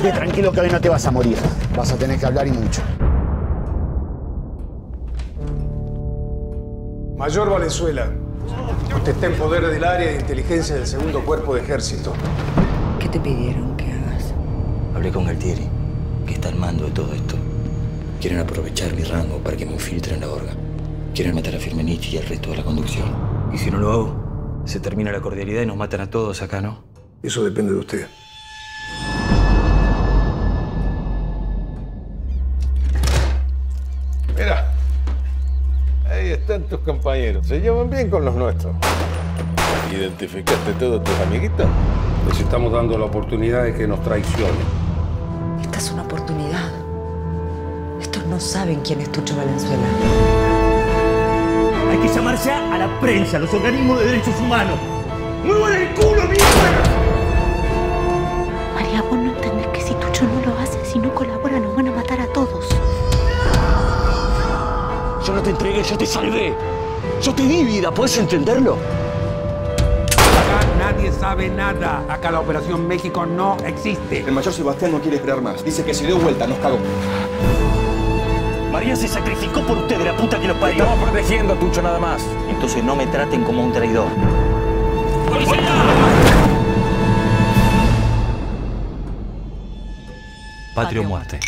Quédate tranquilo que hoy no te vas a morir. Vas a tener que hablar y mucho. Mayor Valenzuela, usted está en poder del área de inteligencia del segundo cuerpo de ejército. ¿Qué te pidieron que hagas? Hablé con Galtieri, que está al mando de todo esto. Quieren aprovechar mi rango para que me infiltren en la orga. Quieren matar a Firmenich y al resto de la conducción. Y si no lo hago, se termina la cordialidad y nos matan a todos acá, ¿no? Eso depende de usted. Ahí están tus compañeros. Se llevan bien con los nuestros. ¿Identificaste todos tus amiguitos? Les estamos dando la oportunidad de que nos traicionen. Esta es una oportunidad. Estos no saben quién es Tucho Valenzuela. Hay que llamarse a la prensa, a los organismos de derechos humanos. ¡Muevan el culo, mierda! María, vos no entendés que si Tucho no lo hace, si no colabora, nos van a matar Yo no te entregué, yo te salvé. Yo te di vida, ¿puedes entenderlo? Acá nadie sabe nada. Acá la Operación México no existe. El mayor Sebastián no quiere esperar más. Dice que si dio vuelta nos cagó. María se sacrificó por usted, de la puta que los parió. Estamos protegiendo a Tucho nada más. Entonces no me traten como un traidor. Patria o muerte.